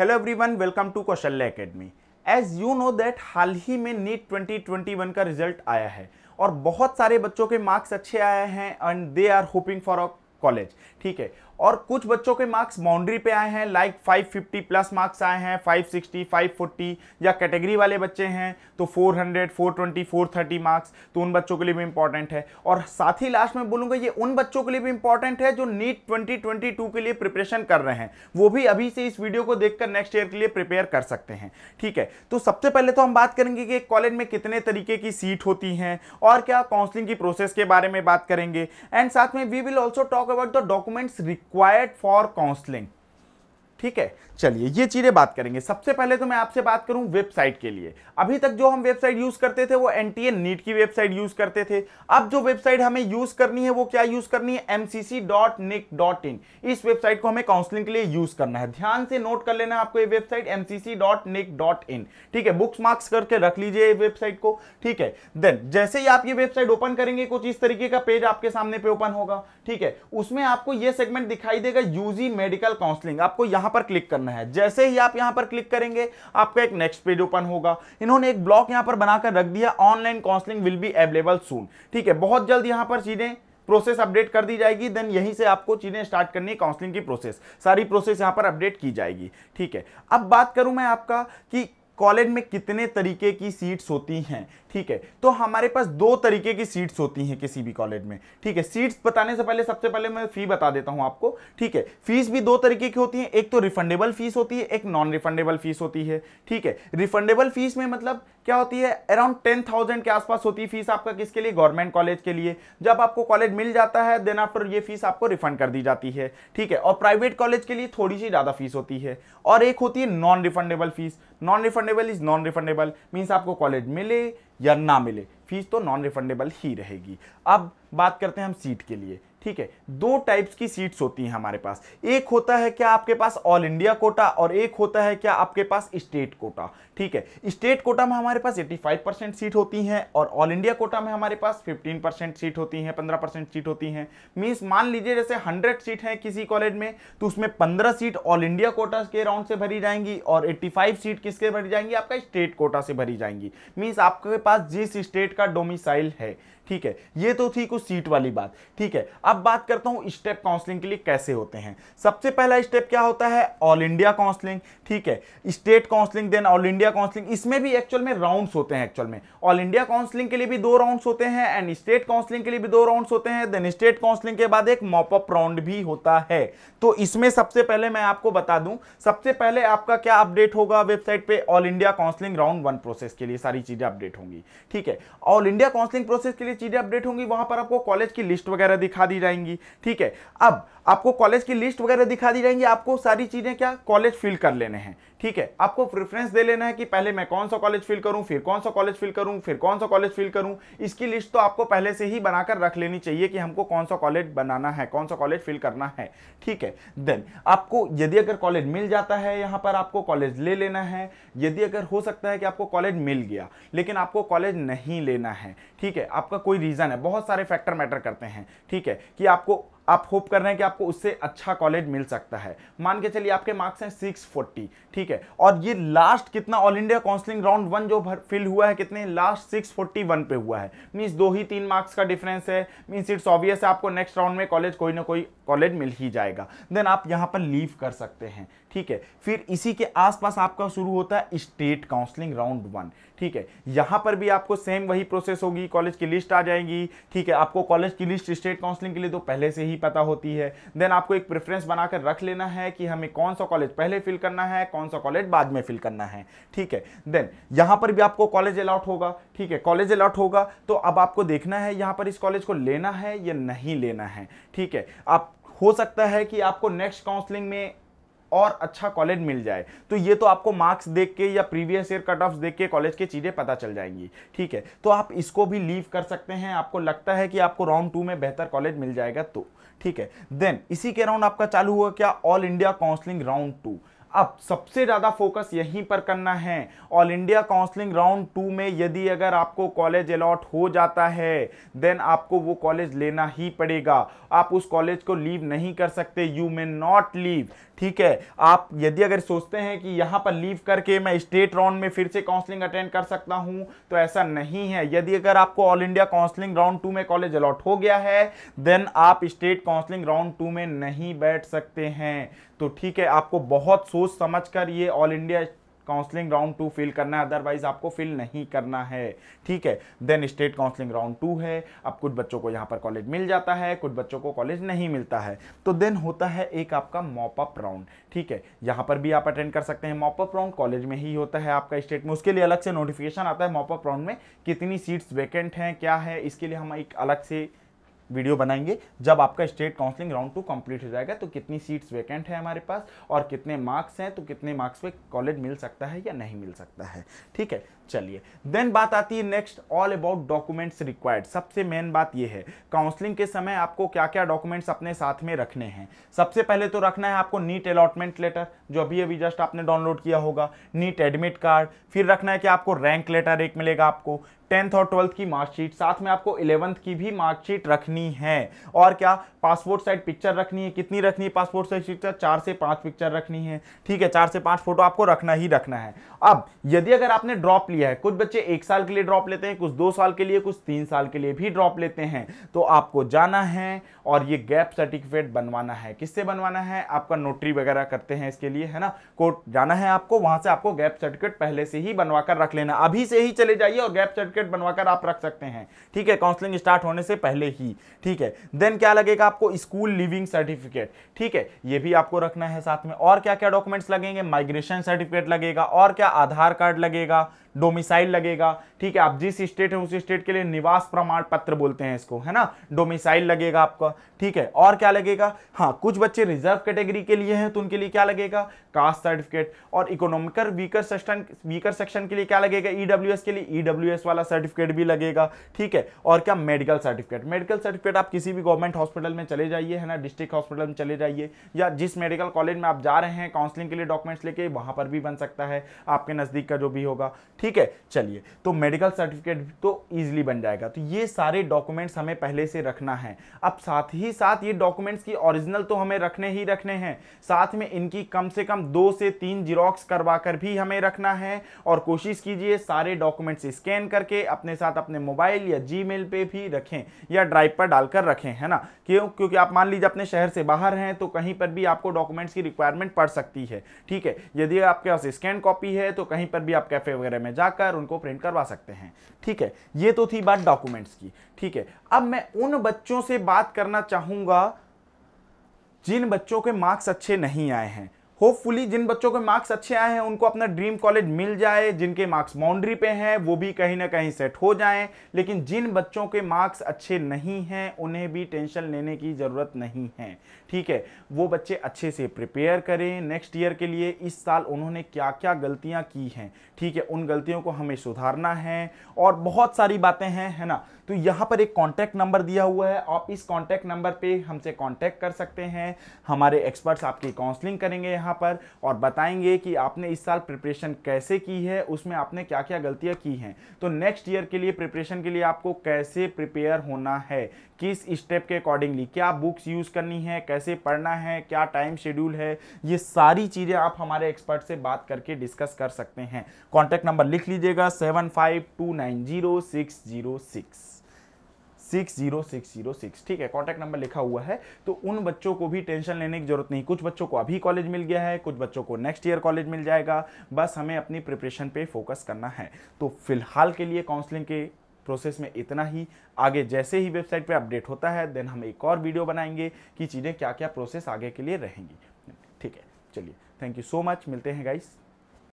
Hello everyone welcome to Kaushalya academy as you know that हाल ही में NEET 2021 का result आया है और बहुत सारे बच्चों के मार्क्स अच्छे आए हैं and they are hoping for a college ठीक है? और कुछ बच्चों के मार्क्स बाउंड्री पे आए हैं लाइक 550 प्लस मार्क्स आए हैं 560 540 या कैटेगरी वाले बच्चे हैं तो 400 420 430 मार्क्स तो उन बच्चों के लिए भी इंपॉर्टेंट है। और साथ ही लास्ट में बोलूँगा, ये उन बच्चों के लिए भी इंपॉर्टेंट है जो नीट 2022 के लिए प्रिपरेशन कर रहे हैं। वो भी अभी से इस वीडियो को देखकर नेक्स्ट ईयर के लिए प्रिपेयर कर सकते हैं। ठीक है? तो सबसे पहले तो हम बात करेंगे कि कॉलेज में कितने तरीके की सीट होती हैं और क्या काउंसलिंग की प्रोसेस के बारे में बात करेंगे। एंड साथ में we will also talk about the documents required for counselling ठीक है? चलिए, ये चीज़ें बात करेंगे। सबसे पहले तो मैं आपसे बात करूँ वेबसाइट के लिए। अभी तक जो हम वेबसाइट यूज़ करते थे, वो एनटीए नीट की वेबसाइट यूज़ करते थे। अब जो वेबसाइट हमें यूज़ करनी है, वो क्या यूज़ करनी है? Mcc.nic.in इस वेबसाइट को हमें काउंसलिंग के लिए यूज़ करना है। ध्यान से नोट कर लेना आपको ये वेबसाइट mcc.nic.in ठीक है? बुक्स मार्क्स करके रख लीजिए ये वेबसाइट को। ठीक है? देन जैसे ही आप ये वेबसाइट ओपन करेंगे, कुछ इस तरीके का पेज आपके सामने पे ओपन होगा। ठीक है? उसमें आपको ये सेगमेंट दिखाई देगा यूजी मेडिकल काउंसलिंग आपको यहाँ पर क्लिक करना है। जैसे ही आप यहाँ पर क्लिक करेंगे, आपका एक नेक्स्ट पेज ओपन होगा। इन्होंने एक ब्लॉक यहाँ पर बनाकर रख दिया। Online counselling will be available soon ठीक है, बहुत जल्द यहाँ पर चीज़ें प्रोसेस अपडेट कर दी जाएगी। देन यहीं से आपको चीज़ें स्टार्ट करनी है काउंसलिंग की प्रोसेस सारी प्रोसेस यहाँ पर अपडेट की जाएगी। ठीक है, अब बात करूँ मैं आपका कि कॉलेज में कितने तरीके की सीट्स होती हैं, ठीक है? तो हमारे पास दो तरीके की सीट्स होती हैं किसी भी कॉलेज में, ठीक है? सीट्स बताने से पहले, सबसे पहले मैं फ़ी बता देता हूँ आपको, ठीक है? फ़ीस भी दो तरीके की होती है, एक तो रिफंडेबल फ़ीस होती है, एक नॉन रिफंडेबल फ़ीस होती है, ठीक है? रिफंडेबल फ़ीस में मतलब क्या होती है? अराउंड टेन थाउज़ेंड के आसपास होती है फ़ीस आपका किसके लिए? गवर्नमेंट कॉलेज के लिए। जब आपको कॉलेज मिल जाता है देन आफ्टर ये फ़ीस आपको रिफंड कर दी जाती है, ठीक है? और प्राइवेट कॉलेज के लिए थोड़ी सी ज़्यादा फ़ीस होती है, और एक होती है non refundable fees non refundable is non refundable means आपको कॉलेज मिले या ना मिले फ़ीस तो नॉन रिफंडेबल ही रहेगी। अब बात करते हैं हम सीट के लिए। ठीक है, दो टाइप्स की सीट्स होती हैं हमारे पास। एक होता है क्या आपके पास ऑल इंडिया कोटा और एक होता है क्या आपके पास स्टेट कोटा ठीक है स्टेट कोटा में हमारे पास 85 परसेंट सीट होती हैं और ऑल इंडिया कोटा में हमारे पास 15 परसेंट सीट होती हैं 15 परसेंट सीट होती हैं। मीन्स मान लीजिए जैसे 100 सीट है किसी कॉलेज में तो उसमें 15 सीट ऑल इंडिया कोटा के राउंड से भरी जाएँगी और 85 सीट किसके भरी जाएँगी? आपका स्टेट कोटा से भरी जाएँगी। मीन्स आपके पास जिस स्टेट का डोमिसाइल है, ठीक है, ये तो थी कुछ सीट वाली बात। ठीक है अब बात करता हूँ स्टेप काउंसलिंग के लिए कैसे होते हैं। सबसे पहला स्टेप क्या होता है? ऑल इंडिया काउंसलिंग ठीक है? State counselling then all India counselling इसमें भी एक्चुअल में राउंड्स होते हैं एक्चुअल में। ऑल इंडिया काउंसलिंग के लिए भी दो राउंड्स होते हैं एंड स्टेट काउंसलिंग के लिए भी दो राउंड्स होते हैं। देन स्टेट काउंसलिंग के बाद एक मॉपअप राउंड भी होता है। तो इसमें सबसे पहले मैं आपको बता दूँ, सबसे पहले आपका क्या अपडेट होगा वेबसाइट पे? All India counselling round one process के लिए सारी चीज़ें अपडेट होंगी, ठीक है? ऑल इंडिया काउंसलिंग प्रोसेस के लिए चीज़ें अपडेट होंगी। वहाँ पर आपको कॉलेज की लिस्ट वगैरह दिखा दी जाएँगी। ठीक है? अब आपको कॉलेज की लिस्ट वगैरह दिखा दी जाएँगी। आपको सारी चीज़ें क्या? कॉलेज फिल कर लेने हैं। ठीक है? आपको प्रेफरेंस दे लेना है कि पहले मैं कौन सा कॉलेज फिल करूँ, फिर कौन सा कॉलेज फिल करूँ, फिर कौन सा कॉलेज फिल करूँ। इसकी लिस्ट तो आपको पहले से ही बनाकर रख लेनी चाहिए कि हमको कौन सा कॉलेज बनाना है, कौन सा कॉलेज फिल करना है। ठीक है? देन आपको यदि अगर कॉलेज मिल जाता है यहाँ पर, आपको कॉलेज ले लेना है। यदि अगर हो सकता है कि आपको कॉलेज मिल गया, लेकिन आपको कॉलेज नहीं लेना है। ठीक है? आपका कोई रीजन है। बहुत सारे फैक्टर मैटर करते हैं। ठीक है? कि आपको, आप होप कर रहे हैं कि आपको उससे अच्छा कॉलेज मिल सकता है। मान के चलिए आपके मार्क्स हैं 640 ठीक है? और ये लास्ट कितना all India counselling round one जो फिल हुआ है, कितने? लास्ट 641 पे हुआ है। मीन्स दो ही तीन मार्क्स का डिफरेंस है। मीन्स इट्स ऑब्वियस है आपको नेक्स्ट राउंड में कॉलेज कोई ना कोई कॉलेज मिल ही जाएगा। देन आप यहाँ पर लीव कर सकते हैं। ठीक है, फिर इसी के आसपास आपका शुरू होता है स्टेट काउंसलिंग राउंड वन, ठीक है। यहाँ पर भी आपको सेम वही प्रोसेस होगी, कॉलेज की लिस्ट आ जाएगी, ठीक है। आपको कॉलेज की लिस्ट स्टेट काउंसलिंग के लिए तो पहले से ही पता होती है। देन आपको एक प्रेफरेंस बनाकर रख लेना है कि हमें कौन सा कॉलेज पहले फिल करना है, कौन सा कॉलेज बाद में फिल करना है, ठीक है। देन यहाँ पर भी आपको कॉलेज अलॉट होगा, ठीक है। कॉलेज अलॉट होगा तो अब आपको देखना है यहाँ पर इस कॉलेज को लेना है या नहीं लेना है, ठीक है। आप, हो सकता है कि आपको नेक्स्ट काउंसलिंग में और अच्छा कॉलेज मिल जाए। तो ये तो आपको मार्क्स देख के या प्रीवियस ईयर कट ऑफ़ देख के कॉलेज की चीज़ें पता चल जाएँगी। ठीक है? तो आप इसको भी लीव कर सकते हैं। आपको लगता है कि आपको राउंड टू में बेहतर कॉलेज मिल जाएगा तो। ठीक है? देन इसी के राउंड आपका चालू हुआ क्या? All India counselling round two अब सबसे ज़्यादा फोकस यहीं पर करना है। All India counselling round two में यदि अगर आपको कॉलेज अलॉट हो जाता है, देन आपको वो कॉलेज लेना ही पड़ेगा। आप उस कॉलेज को लीव नहीं कर सकते। यू मे नॉट लीव ठीक है? आप यदि अगर सोचते हैं कि यहाँ पर लीव करके मैं स्टेट राउंड में फिर से काउंसलिंग अटेंड कर सकता हूँ तो ऐसा नहीं है। यदि अगर आपको all India counselling round two में कॉलेज अलॉट हो गया है, देन आप स्टेट काउंसलिंग राउंड टू में नहीं बैठ सकते हैं। तो ठीक है, आपको बहुत सोच समझ कर ये all India counselling round two fill करना है अदरवाइज़ आपको फिल नहीं करना है। ठीक है? Then state counselling round two है। अब कुछ बच्चों को यहाँ पर कॉलेज मिल जाता है, कुछ बच्चों को कॉलेज नहीं मिलता है। तो देन होता है एक आपका मॉपअप राउंड ठीक है? यहाँ पर भी आप अटेंड कर सकते हैं मॉपअप राउंड कॉलेज में ही होता है आपका स्टेट में। उसके लिए अलग से नोटिफिकेशन आता है मॉपअप राउंड में, कितनी सीट्स वैकेंट हैं, क्या है? इसके लिए हम एक अलग से वीडियो बनाएँगे। जब आपका state counselling round two complete हो जाएगा तो कितनी सीट्स वैकेंट है हमारे पास और कितने मार्क्स हैं तो कितने मार्क्स पे कॉलेज मिल सकता है या नहीं मिल सकता है। ठीक है? चलिए। देन बात आती है next all about documents required सबसे मेन बात यह है, काउंसलिंग के समय आपको क्या क्या डॉक्यूमेंट्स अपने साथ में रखने हैं। सबसे पहले तो रखना है आपको नीट अलॉटमेंट लेटर जो अभी अभी जस्ट आपने डाउनलोड किया होगा। नीट एडमिट कार्ड फिर रखना है कि आपको रैंक लेटर एक मिलेगा आपको। टेंथ और ट्वेल्थ की मार्कशीट साथ में आपको इलेवंथ की भी मार्कशीट रखनी है। और क्या? पासपोर्ट साइज़ पिक्चर रखनी है। कितनी रखनी है पासपोर्ट साइज़ पिक्चर चार से पाँच पिक्चर रखनी है। ठीक है, चार से पाँच फ़ोटो आपको रखना ही रखना है। अब, यदि अगर आपने ड्रॉप लिया है, कुछ बच्चे एक साल के लिए ड्रॉप लेते हैं, कुछ दो साल के लिए, कुछ तीन साल के लिए भी ड्रॉप लेते हैं तो आपको जाना है और ये गैप सर्टिफिकेट बनवाना है। किससे बनवाना है? आपका नोटरी वगैरह करते हैं इसके लिए, है ना? कोर्ट जाना है आपको, वहाँ से आपको गैप सर्टिफिकेट पहले से ही बनवा कर रख लेना। अभी से ही चले जाइए और गैप सर्टिफिकेट बनवाकर आप रख सकते हैं। ठीक है काउंसलिंग स्टार्ट होने से पहले ही। ठीक है? देन क्या लगेगा आपको? स्कूल लिविंग सर्टिफिकेट ठीक है? ये भी आपको रखना है साथ में। और क्या क्या डॉक्यूमेंट्स लगेंगे? माइग्रेशन सर्टिफिकेट लगेगा। और क्या? आधार कार्ड लगेगा। डोमिसाइल लगेगा, ठीक है? आप जिस स्टेट है, उस स्टेट के लिए निवास प्रमाण पत्र बोलते हैं इसको, है ना? डोमिसाइल लगेगा आपका, ठीक है? और क्या लगेगा? हाँ कुछ बच्चे रिज़र्व कैटेगरी के लिए हैं तो उनके लिए क्या लगेगा? Caste certificate. और economical weaker section weaker section के लिए क्या लगेगा? ईडब्ल्यूएस e के लिए ईडब्ल्यूएस e वाला सर्टिफिकेट भी लगेगा, ठीक है? और क्या? Medical certificate. मेडिकल सर्टिफिकेट आप किसी भी गवर्नमेंट हॉस्पिटल में चले जाइए, है ना? डिस्ट्रिक्ट हॉस्पिटल में चले जाइए, या जिस मेडिकल कॉलेज में आप जा रहे हैं, काउंसलिंग के लिए डॉक्यूमेंट्स लेके, वहाँ पर भी बन सकता है, आपके नज़दीक का जो भी होगा ठीक है, चलिए तो मेडिकल सर्टिफिकेट तो ईजिली बन जाएगा। तो ये सारे डॉक्यूमेंट्स हमें पहले से रखना है। अब साथ ही साथ ये डॉक्यूमेंट्स की ओरिजिनल तो हमें रखने ही रखने हैं। साथ में इनकी कम से कम दो से तीन जीरोक्स करवा कर भी हमें रखना है और कोशिश कीजिए सारे डॉक्यूमेंट्स स्कैन करके अपने साथ अपने मोबाइल या जी पे भी रखें या ड्राइव पर डालकर रखें, है ना? क्यों? क्योंकि आप मान लीजिए अपने शहर से बाहर हैं तो कहीं पर भी आपको डॉक्यूमेंट्स की रिक्वायरमेंट पड़ सकती है। ठीक है, यदि आपके पास स्कैन कॉपी है तो कहीं पर भी आप कैफ़े वगैरह में जाकर उनको प्रिंट करवा सकते हैं। ठीक है? ये तो थी बात डॉक्यूमेंट्स की। ठीक है? अब मैं उन बच्चों से बात करना चाहूँगा जिन बच्चों के मार्क्स अच्छे नहीं आए हैं। होपफुली जिन बच्चों के मार्क्स अच्छे आए हैं, उनको अपना ड्रीम कॉलेज मिल जाए, जिनके मार्क्स बाउंड्री पे हैं, वो भी कहीं ना कहीं सेट हो जाएँ। लेकिन जिन बच्चों के मार्क्स अच्छे नहीं हैं, उन्हें भी टेंशन लेने की ज़रूरत नहीं है। ठीक है? वो बच्चे अच्छे से प्रिपेयर करें। नेक्स्ट ईयर के लिए इस साल उन्होंने क्या क्या गलतियाँ की हैं? ठीक है? उन गलतियों को हमें सुधारना है। और बहुत सारी बातें हैं, है ना? तो यहाँ पर एक कॉन्टैक्ट नंबर दिया हुआ है। आप इस कॉन्टैक्ट नंबर पर हमसे कॉन्टैक्ट कर सकते हैं। हमारे एक्सपर्ट्स आपकी काउंसलिंग करेंगे। यहाँ पर और बताएँगे कि आपने इस साल प्रिपरेशन कैसे की है, उसमें आपने क्या क्या गलतियाँ की हैं। तो नेक्स्ट ईयर के लिए प्रिपरेशन के लिए आपको कैसे प्रिपेयर होना है, किस स्टेप के अकॉर्डिंगली क्या बुक्स यूज़ करनी है, कैसे पढ़ना है, क्या टाइम शेड्यूल है, ये सारी चीज़ें आप हमारे एक्सपर्ट से बात करके डिस्कस कर सकते हैं। कॉन्टैक्ट नंबर लिख लीजिएगा seven five two nine zero six zero six six zero six zero six. ठीक है कॉन्टैक्ट नंबर लिखा हुआ है। तो उन बच्चों को भी टेंशन लेने की ज़रूरत नहीं। कुछ बच्चों को अभी कॉलेज मिल गया है, कुछ बच्चों को नेक्स्ट ईयर कॉलेज मिल जाएगा। बस हमें अपनी प्रिपरेशन पे फोकस करना है। तो फ़िलहाल के लिए काउंसलिंग के प्रोसेस में इतना ही। आगे जैसे ही वेबसाइट पे अपडेट होता है देन हम एक और वीडियो बनाएँगे कि चीज़ें क्या क्या प्रोसेस आगे के लिए रहेंगी। ठीक है, चलिए। थैंक यू सो मच मिलते हैं गाइस